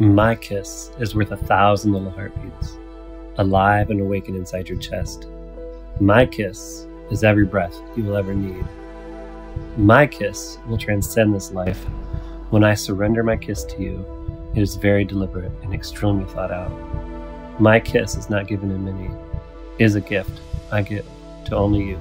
My kiss is worth a thousand little heartbeats, alive and awakened inside your chest. My kiss is every breath you will ever need. My kiss will transcend this life. When I surrender my kiss to you, it is very deliberate and extremely thought out. My kiss is not given in many, is a gift I give to only you.